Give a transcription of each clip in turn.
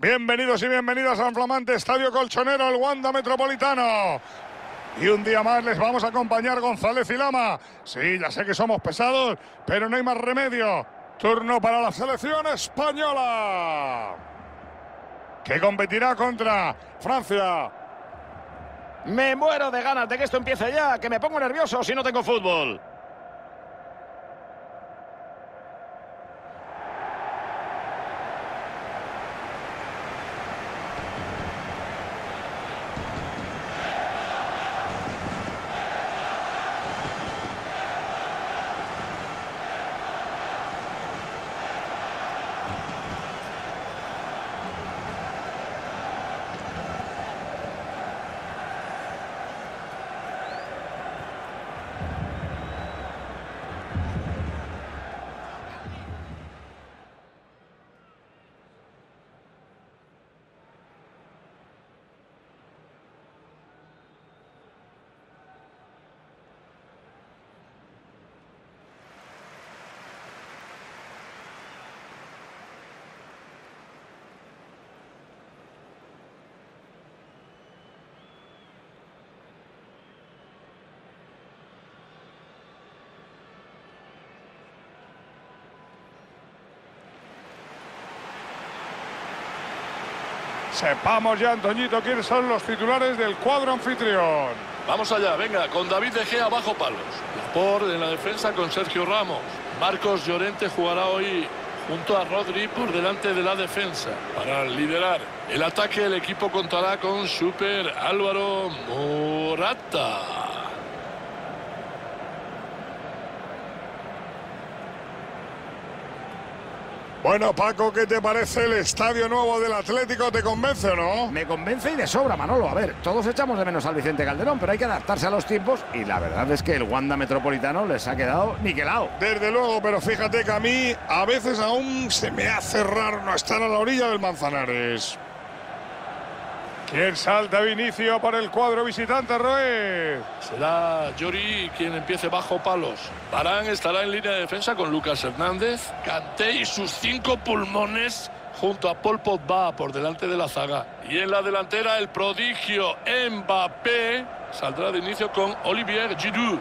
Bienvenidos y bienvenidas al flamante Estadio Colchonero, el Wanda Metropolitano. Y un día más les vamos a acompañar González y Lama. Sí, ya sé que somos pesados, pero no hay más remedio. Turno para la selección española. Que competirá contra Francia. Me muero de ganas de que esto empiece ya, que me pongo nervioso si no tengo fútbol. Sepamos ya, Antoñito, quiénes son los titulares del cuadro anfitrión. Vamos allá, venga, con David De Gea bajo palos. Por en la defensa con Sergio Ramos. Marcos Llorente jugará hoy junto a Rodri por delante de la defensa para liderar el ataque. El equipo contará con Super Álvaro Morata. Bueno, Paco, ¿qué te parece el estadio nuevo del Atlético? ¿Te convence o no? Me convence y de sobra, Manolo. A ver, todos echamos de menos al Vicente Calderón, pero hay que adaptarse a los tiempos y la verdad es que el Wanda Metropolitano les ha quedado niquelado. Desde luego, pero fíjate que a mí a veces aún se me hace raro no estar a la orilla del Manzanares. ¿Quién salta de inicio para el cuadro visitante, Roe? Será Yori quien empiece bajo palos. Barán estará en línea de defensa con Lucas Hernández. Canté y sus cinco pulmones junto a Paul Pogba por delante de la zaga. Y en la delantera el prodigio Mbappé saldrá de inicio con Olivier Giroud.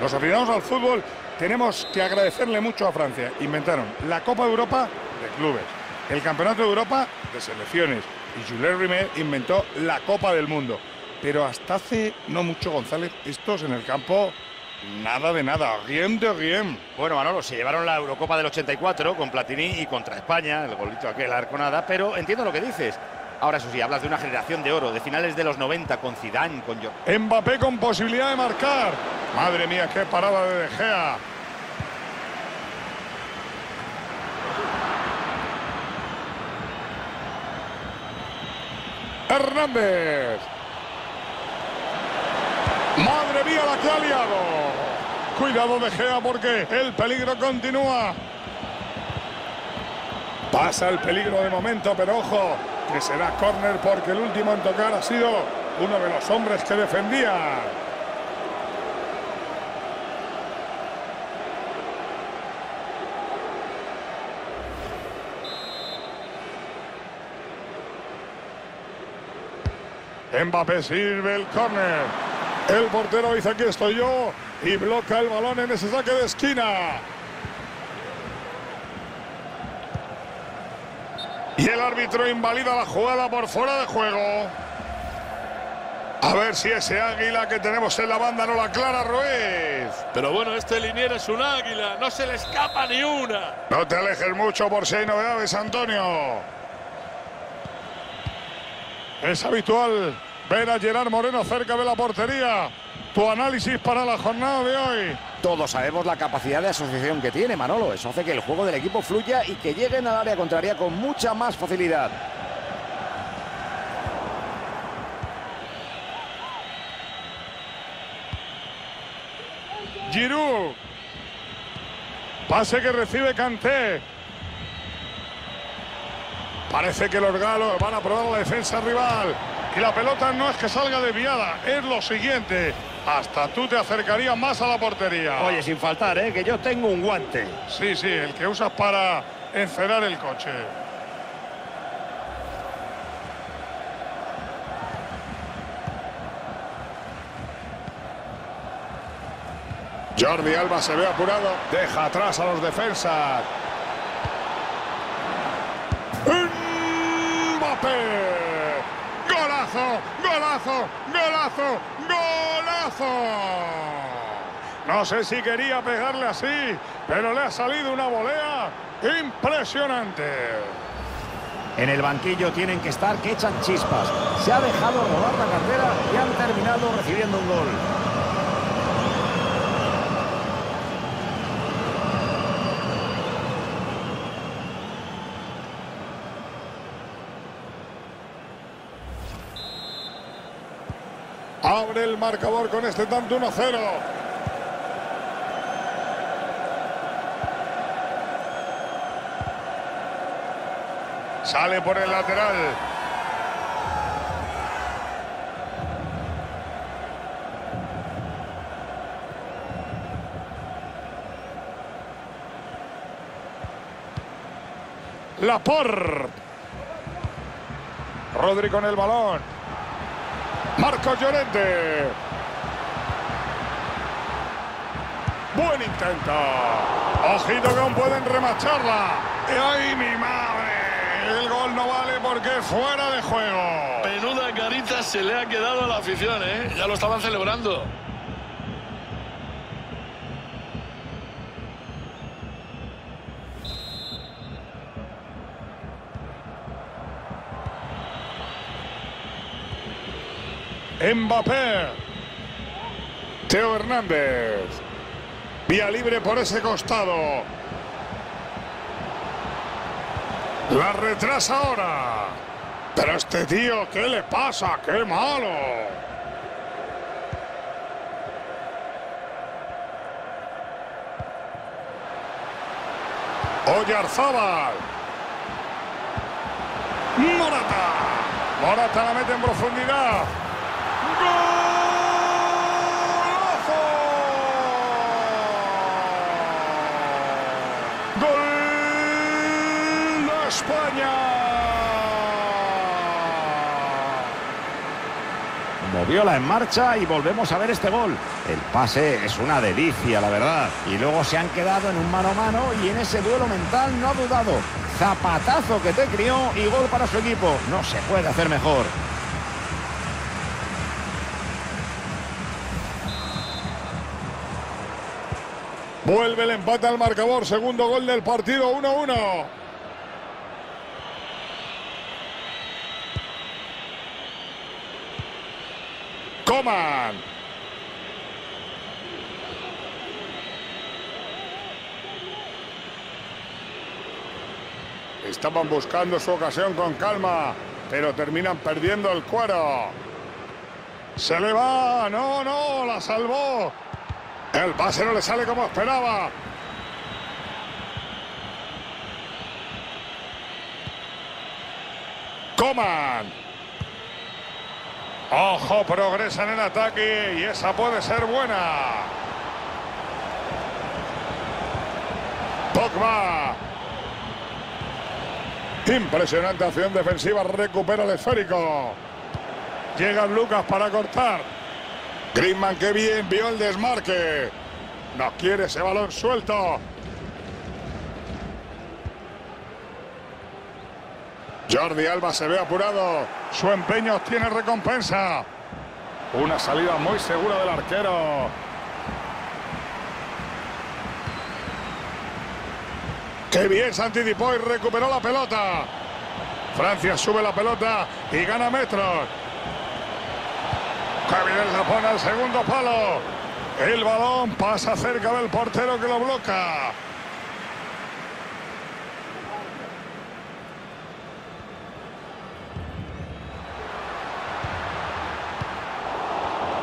Los aficionados al fútbol tenemos que agradecerle mucho a Francia. Inventaron la Copa de Europa de clubes el Campeonato de Europa de Selecciones y Jules Rimet inventó la Copa del Mundo. Pero hasta hace no mucho, González, estos en el campo, nada de nada, rien de rien. Bueno, Manolo, se llevaron la Eurocopa del 84 con Platini y contra España, el golito aquel arconada, pero entiendo lo que dices. Ahora, eso sí, hablas de una generación de oro, de finales de los 90, con Zidane, con. Mbappé con posibilidad de marcar. Madre mía, qué parada de De Gea. Hernández. Madre mía la que ha liado. Cuidado de Gea porque el peligro continúa. Pasa el peligro de momento, pero ojo, que será córner porque el último en tocar ha sido uno de los hombres que defendía. Mbappé sirve el córner. El portero dice aquí estoy yo y bloca el balón en ese saque de esquina. Y el árbitro invalida la jugada por fuera de juego. A ver si ese águila que tenemos en la banda no la aclara Ruiz. Pero bueno, este linier es un águila, no se le escapa ni una. No te alejes mucho por si hay novedades, Antonio. Es habitual ver a Gerard Moreno cerca de la portería. Tu análisis para la jornada de hoy. Todos sabemos la capacidad de asociación que tiene Manolo. Eso hace que el juego del equipo fluya y que lleguen al área contraria con mucha más facilidad. Giroud. Pase que recibe Kanté. Parece que los galos van a probar la defensa rival. Y la pelota no es que salga desviada, es lo siguiente. Hasta tú te acercarías más a la portería. Oye, sin faltar, ¿eh? que yo tengo un guante. Sí, sí, el que usas para encerrar el coche. Jordi Alba se ve apurado, deja atrás a los defensas. Golazo, golazo, golazo. No sé si quería pegarle así, pero le ha salido una volea impresionante. En el banquillo tienen que estar que echan chispas. Se ha dejado rodar la cartera y han terminado recibiendo un gol. Abre el marcador con este tanto 1-0. Sale por el lateral. Laporte. Rodri con el balón. Marcos Llorente. Buen intento. Ojito que aún pueden remacharla. ¡Ay, mi madre! El gol no vale porque fuera de juego. Menuda carita se le ha quedado a la afición, ¿eh? Ya lo estaban celebrando. Mbappé. Teo Hernández. Vía libre por ese costado. La retrasa ahora. Pero este tío, ¿qué le pasa? ¡Qué malo! Oyarzábal. Morata. Morata la mete en profundidad. ¡Gol de España! Movióla en marcha y volvemos a ver este gol. El pase es una delicia, la verdad. Y luego se han quedado en un mano a mano y en ese duelo mental no ha dudado. Zapatazo que te crió y gol para su equipo. No se puede hacer mejor. Vuelve el empate al marcador. Segundo gol del partido 1-1. Coman. Estaban buscando su ocasión con calma, pero terminan perdiendo el cuero. Se le va. No, no, la salvó. El pase no le sale como esperaba. Coman. Ojo, progresan en ataque y esa puede ser buena. Pogba. Impresionante acción defensiva, recupera el esférico. Llega Lucas para cortar. Griezmann, qué bien, vio el desmarque. No quiere ese balón suelto. Jordi Alba se ve apurado. Su empeño tiene recompensa. Una salida muy segura del arquero. Qué bien se anticipó y recuperó la pelota. Francia sube la pelota y gana metros. Bien la pone al segundo palo. El balón pasa cerca del portero que lo bloca.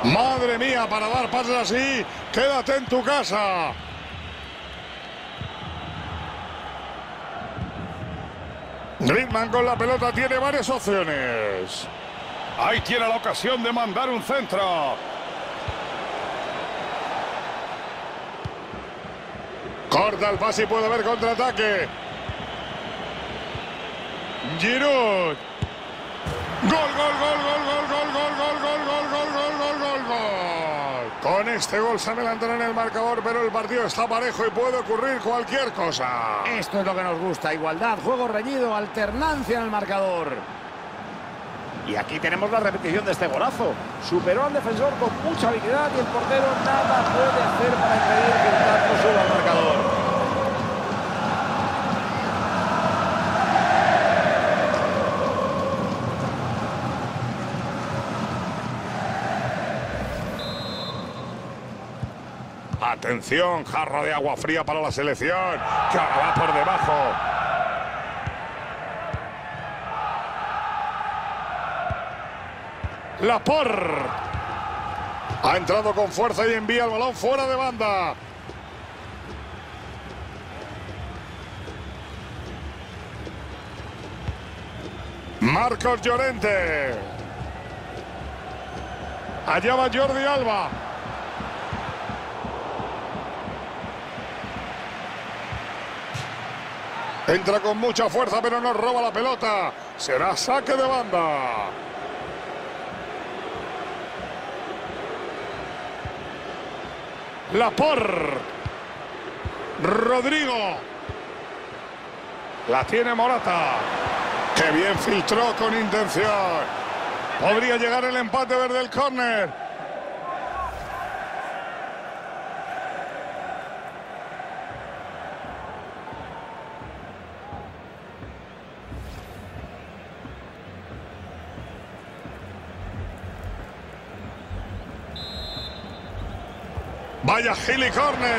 Madre mía, para dar pases así, quédate en tu casa. Griezmann con la pelota tiene varias opciones. Ahí tiene la ocasión de mandar un centro. Corta el pase y puede haber contraataque. Giroud. Gol, gol, gol, gol, gol, gol, gol, gol, gol, gol, gol, gol, gol, gol, gol. Con este gol se adelantan en el marcador, pero el partido está parejo y puede ocurrir cualquier cosa. Esto es lo que nos gusta, igualdad, juego reñido, alternancia en el marcador. Y aquí tenemos la repetición de este golazo. Superó al defensor con mucha habilidad y el portero nada puede hacer para impedir que el tanto suba al marcador. Atención, jarro de agua fría para la selección, que va por debajo. Lapor. Ha entrado con fuerza y envía el balón fuera de banda. Marcos Llorente. Allá va Jordi Alba. Entra con mucha fuerza, pero no roba la pelota. Será saque de banda. Lapor. Rodrigo. La tiene Morata. Que bien filtró con intención. Podría llegar el empate verde el córner. Vaya Corner.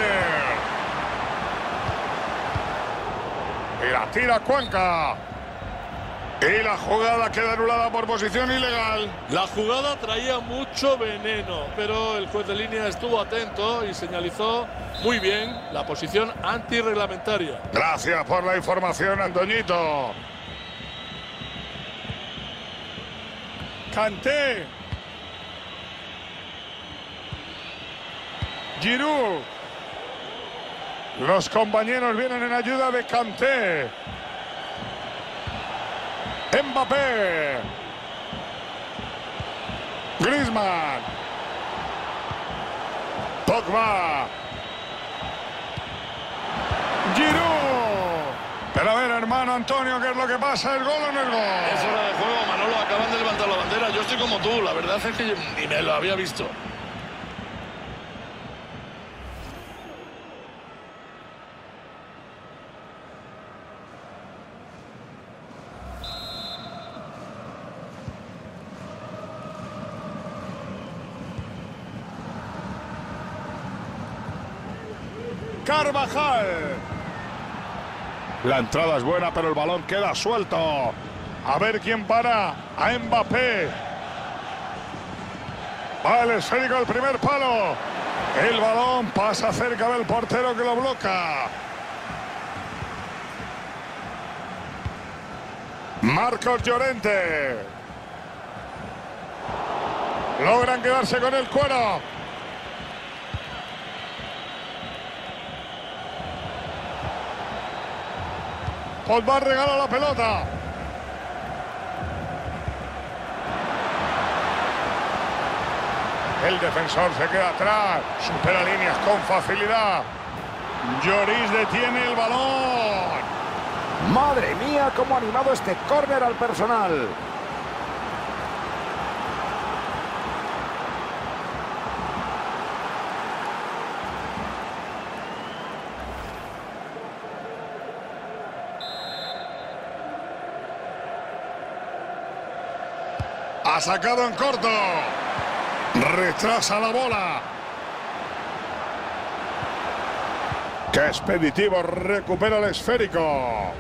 Y la tira Cuenca. Y la jugada queda anulada por posición ilegal. La jugada traía mucho veneno, pero el juez de línea estuvo atento y señalizó muy bien la posición antirreglamentaria. Gracias por la información, Antoñito. Canté. Giroud. Los compañeros vienen en ayuda de Canté. Mbappé. Griezmann. Pogba. Giroud. Pero a ver, hermano Antonio, ¿qué es lo que pasa? ¿El gol o no el gol? Es hora de juego, Manolo. Acaban de levantar la bandera. Yo estoy como tú. La verdad es que ni me lo había visto. Carvajal. La entrada es buena, pero el balón queda suelto. A ver quién para. A Mbappé. Va el esférico al primer palo. El balón pasa cerca del portero que lo bloca. Marcos Llorente. Logran quedarse con el cuero. Pogba regala la pelota. El defensor se queda atrás, supera líneas con facilidad. Lloris detiene el balón. Madre mía, cómo ha animado este córner al personal. Ha sacado en corto. Retrasa la bola. Qué expeditivo recupera el esférico.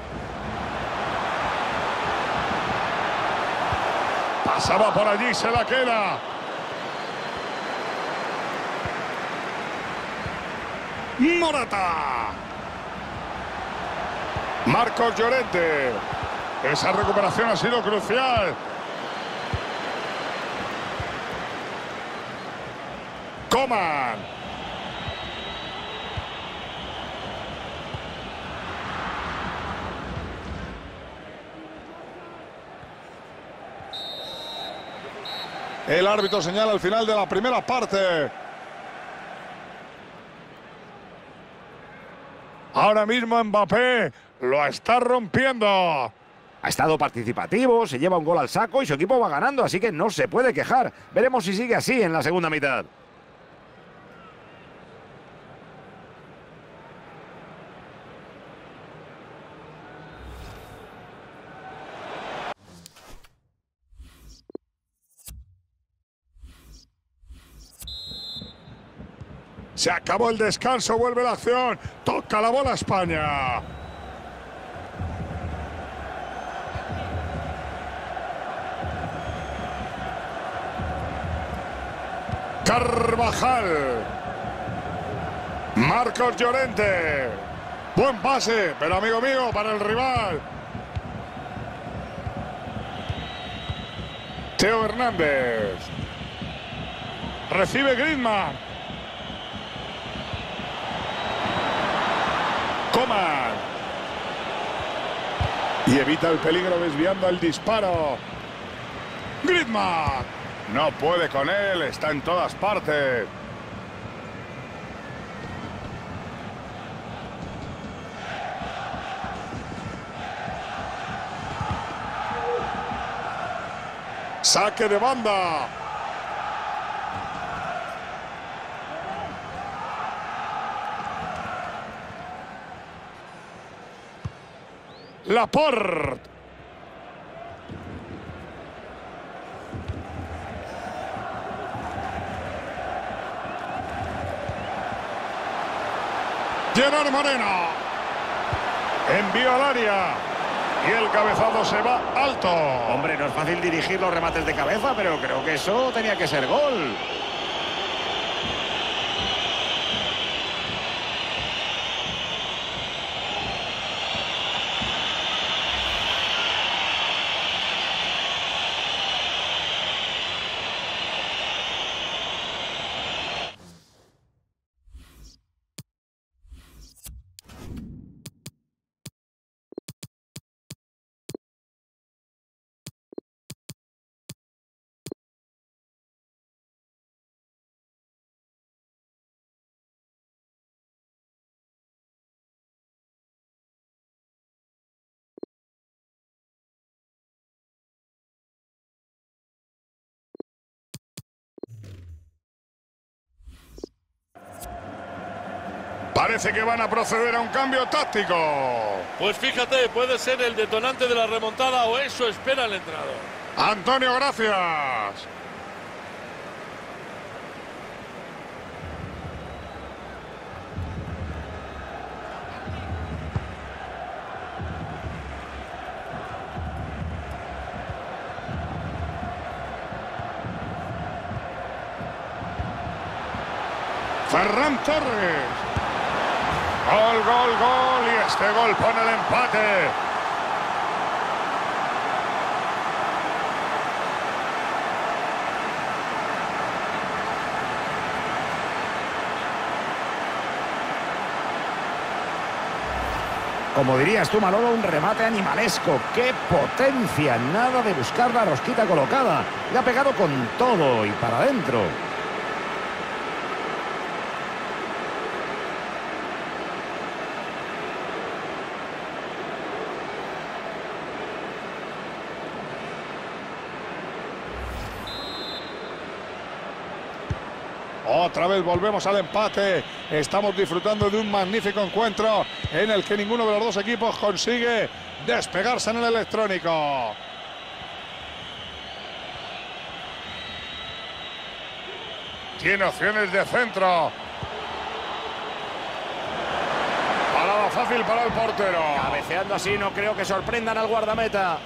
Pasaba por allí, se la queda. Morata. Marcos Llorente. Esa recuperación ha sido crucial. Coman. El árbitro señala el final de la primera parte. Ahora mismo Mbappé lo está rompiendo. Ha estado participativo, se lleva un gol al saco y su equipo va ganando, así que no se puede quejar. Veremos si sigue así en la segunda mitad. Se acabó el descanso, vuelve la acción. Toca la bola España. Carvajal. Marcos Llorente. Buen pase, pero amigo mío, para el rival. Teo Hernández. Recibe Griezmann. Y evita el peligro desviando el disparo. Griezmann. No puede con él, está en todas partes. Saque de banda. Laporte. Gerard Moreno. Envío al área. Y el cabezazo se va alto. Hombre, no es fácil dirigir los remates de cabeza, pero creo que eso tenía que ser gol. Parece que van a proceder a un cambio táctico. Pues fíjate, puede ser el detonante de la remontada o eso espera el entrenador. Antonio, gracias. Ferran Torres. Gol, gol, gol. Y este gol pone el empate. Como dirías tú, Manolo, un remate animalesco. ¡Qué potencia! Nada de buscar la rosquita colocada. Le ha pegado con todo y para adentro. Otra vez volvemos al empate. Estamos disfrutando de un magnífico encuentro en el que ninguno de los dos equipos consigue despegarse en el electrónico. Tiene opciones de centro. Parada fácil para el portero. Cabeceando así no creo que sorprendan al guardameta.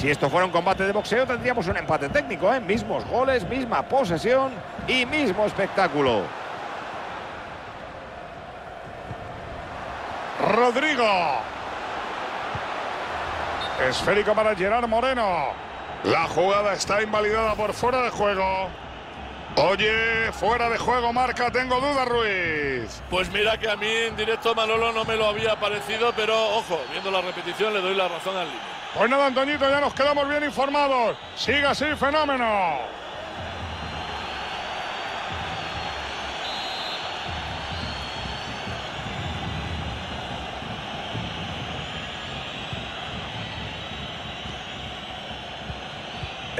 Si esto fuera un combate de boxeo tendríamos un empate técnico, ¿eh? Mismos goles, misma posesión y mismo espectáculo. Rodrigo. Esférico para Gerard Moreno. La jugada está invalidada por fuera de juego. Oye, fuera de juego, marca, tengo dudas, Ruiz. Pues mira que a mí en directo Manolo no me lo había parecido, pero ojo, viendo la repetición le doy la razón al líder. Pues nada, Antoñito, ya nos quedamos bien informados. Sigue así, fenómeno.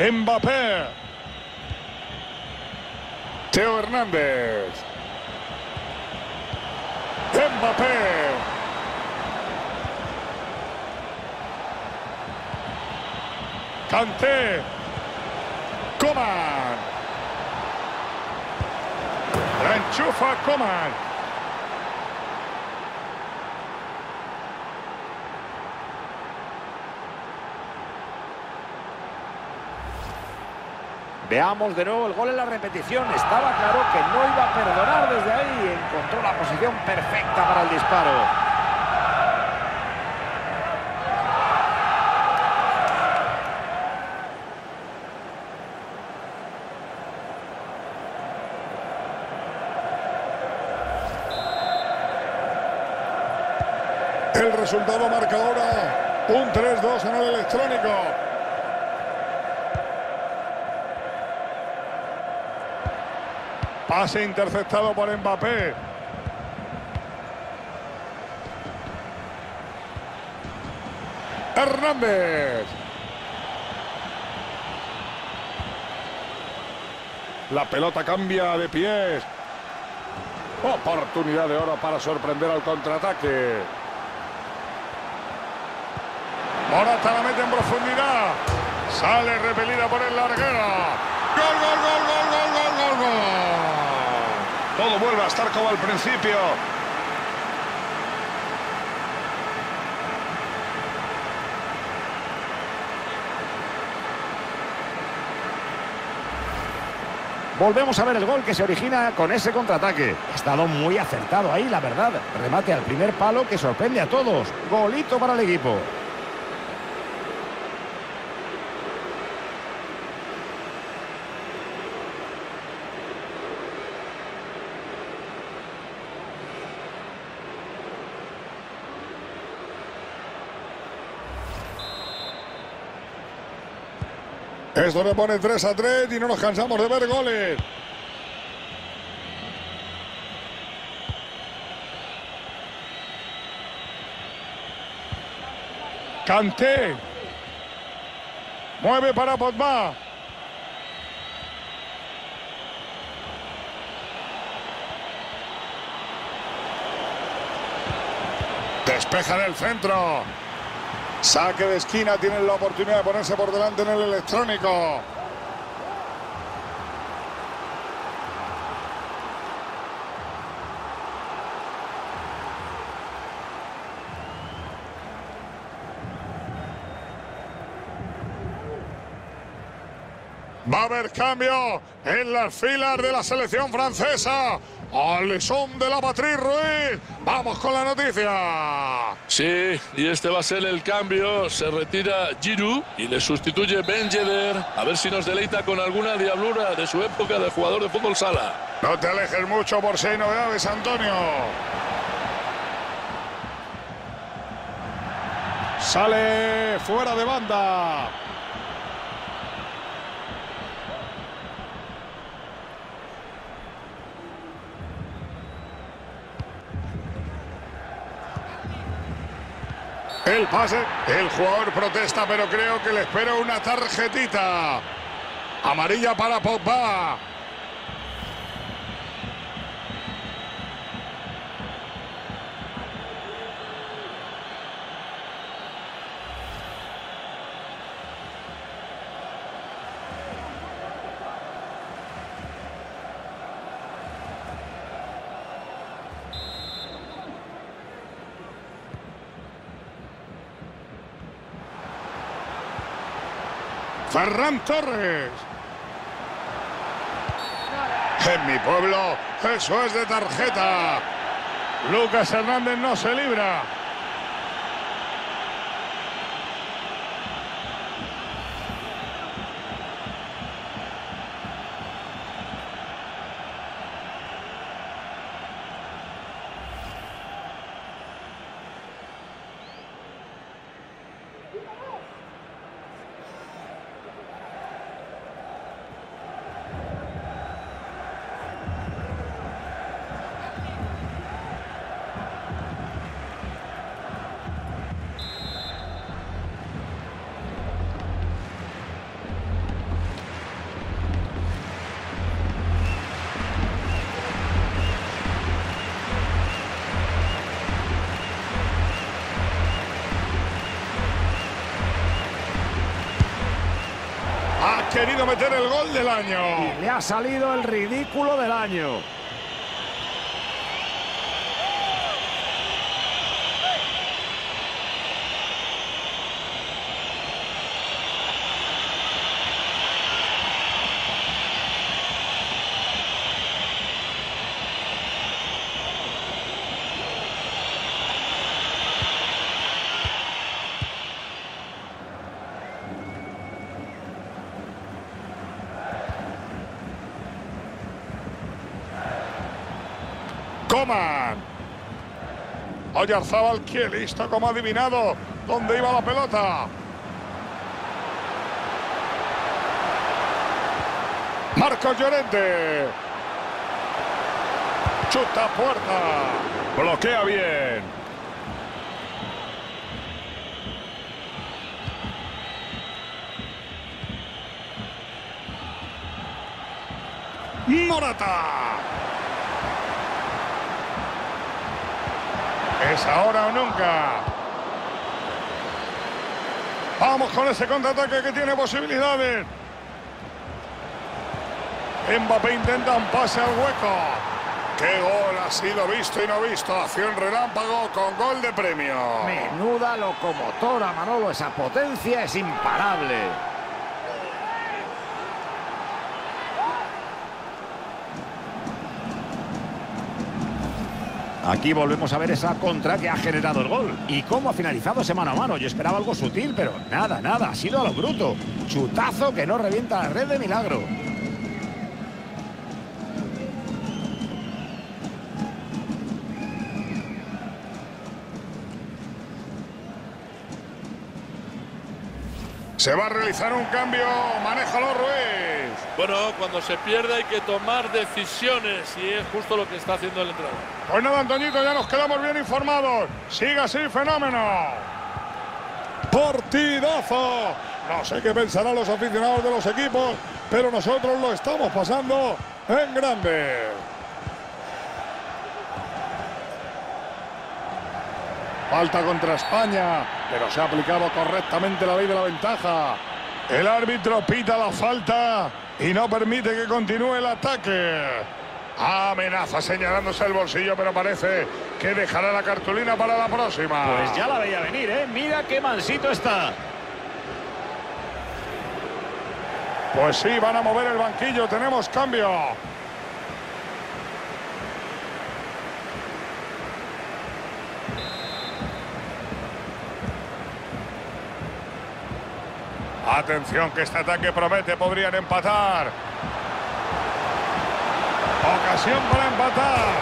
Mbappé. Teo Hernández. Mbappé. Kanté. Coman. La enchufa Coman. Veamos de nuevo el gol en la repetición. Estaba claro que no iba a perdonar desde ahí. Encontró la posición perfecta para el disparo. El resultado marca ahora un 3-2 en el electrónico. Pase interceptado por Mbappé. Hernández. La pelota cambia de pies. Oportunidad de oro para sorprender al contraataque. Morata la mete en profundidad. Sale repelida por el larguero. Gol, gol, gol, gol, gol, gol, gol, gol. Todo vuelve a estar como al principio. Volvemos a ver el gol que se origina con ese contraataque. Ha estado muy acertado ahí, la verdad. Remate al primer palo que sorprende a todos. Golito para el equipo. Esto le pone 3 a 3 y no nos cansamos de ver goles. Canté. Mueve para Pogba. Despeja en el centro. Saque de esquina, tienen la oportunidad de ponerse por delante en el electrónico. Va a haber cambio en las filas de la selección francesa. Alisson de la Patrie Ruiz. Vamos con la noticia. Sí, y este va a ser el cambio. Se retira Giroud y le sustituye Ben Yedder. A ver si nos deleita con alguna diablura de su época de jugador de fútbol sala. No te alejes mucho por si hay novedades, Antonio. Sale fuera de banda. El pase, el jugador protesta, pero creo que le espera una tarjetita. Amarilla para Pogba. Ferran Torres. En mi pueblo, eso es de tarjeta. Lucas Hernández no se libra. Querido meter el gol del año. Y le ha salido el ridículo del año. Coman. Oyarzábal, listo, como ha adivinado dónde iba la pelota. Marcos Llorente. Chuta puerta. Bloquea bien. Morata. Es ahora o nunca. Vamos con ese contraataque que tiene posibilidades. Mbappé intenta un pase al hueco. ¡Qué gol ha sido visto y no visto! Acción relámpago con gol de premio. Menuda locomotora, Manolo. Esa potencia es imparable. Aquí volvemos a ver esa contra que ha generado el gol. ¿Y cómo ha finalizado ese mano a mano? Yo esperaba algo sutil, pero nada, nada. Ha sido a lo bruto. Chutazo que no revienta la red de milagro. Se va a realizar un cambio. Manéjalo Ruiz. Bueno, cuando se pierde hay que tomar decisiones y es justo lo que está haciendo el entrenador. Pues nada, Antoñito, ya nos quedamos bien informados. Siga así, fenómeno. Partidazo. No sé qué pensarán los aficionados de los equipos, pero nosotros lo estamos pasando en grande. Falta contra España, pero se ha aplicado correctamente la ley de la ventaja. El árbitro pita la falta y no permite que continúe el ataque. Amenaza señalándose el bolsillo, pero parece que dejará la cartulina para la próxima. Pues ya la veía venir, ¿eh? Mira qué mansito está. Pues sí, van a mover el banquillo. Tenemos cambio. Atención que este ataque promete, podrían empatar. Ocasión para empatar.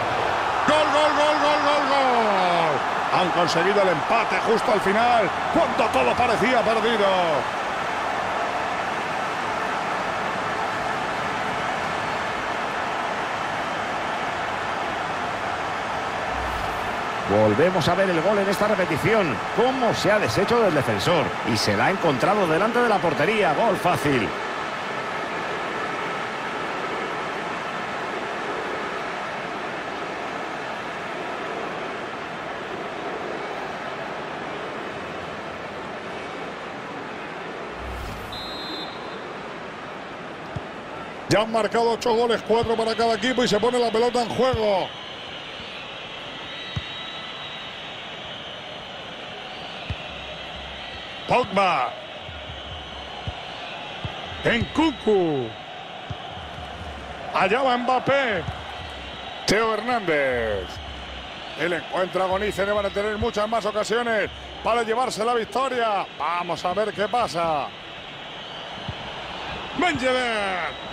Gol, gol, gol, gol, gol, gol. Han conseguido el empate justo al final, cuando todo parecía perdido. Volvemos a ver el gol en esta repetición. Cómo se ha deshecho del defensor. Y se la ha encontrado delante de la portería. Gol fácil. Ya han marcado ocho goles, cuatro para cada equipo y se pone la pelota en juego. Pogba. En Cucu. Allá va Mbappé. Teo Hernández. El encuentro agoniza y van a tener muchas más ocasiones para llevarse la victoria. Vamos a ver qué pasa. Benjever.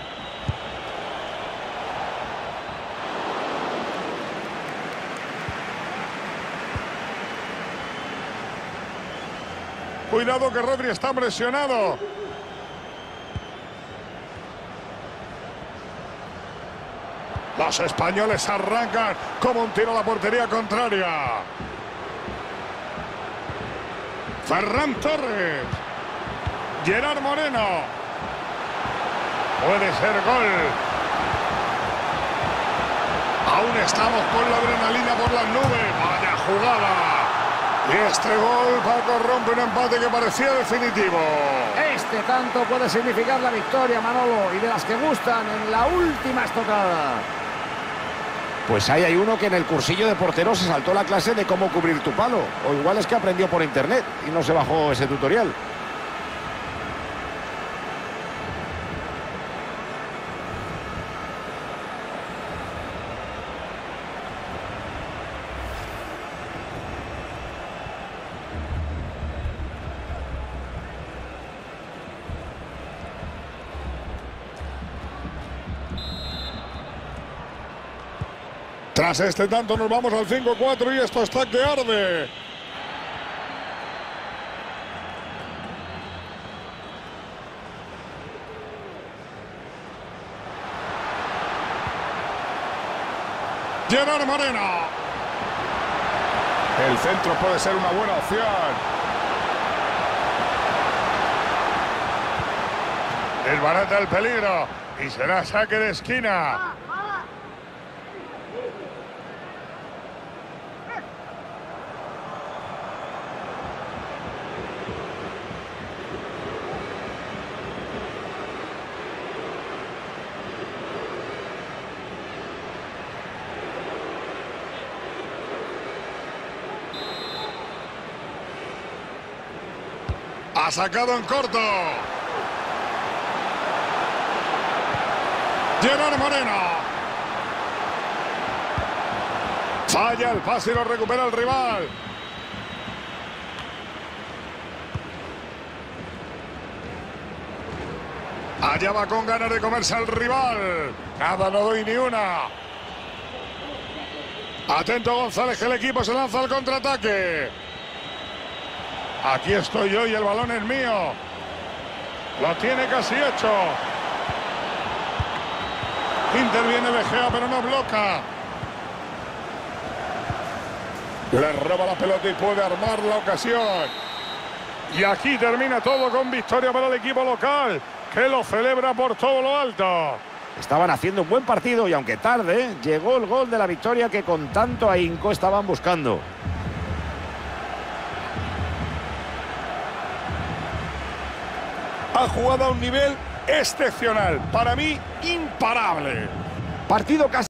Cuidado que Rodri está presionado. Los españoles arrancan como un tiro a la portería contraria. Ferran Torres. Gerard Moreno. Puede ser gol. Aún estamos con la adrenalina por las nubes. Vaya jugada. Y este gol, Paco, rompe un empate que parecía definitivo. Este tanto puede significar la victoria, Manolo, y de las que gustan en la última estocada. Pues ahí hay uno que en el cursillo de portero se saltó la clase de cómo cubrir tu palo. O igual es que aprendió por internet y no se bajó ese tutorial. Tras este tanto nos vamos al 5-4 y esto está que arde. Gerard Moreno. El centro puede ser una buena opción. Desbarata el peligro y será saque de esquina. Sacado en corto. Gerard Moreno. Falla el pase y lo recupera el rival. Allá va con ganas de comerse al rival. Nada, no doy ni una. Atento González, que el equipo se lanza al contraataque. Aquí estoy yo y el balón es mío. Lo tiene casi hecho. Interviene Gea, pero no bloca. Le roba la pelota y puede armar la ocasión. Y aquí termina todo con victoria para el equipo local, que lo celebra por todo lo alto. Estaban haciendo un buen partido y aunque tarde, llegó el gol de la victoria que con tanto ahínco estaban buscando. Ha jugado a un nivel excepcional, para mí imparable. Partido casi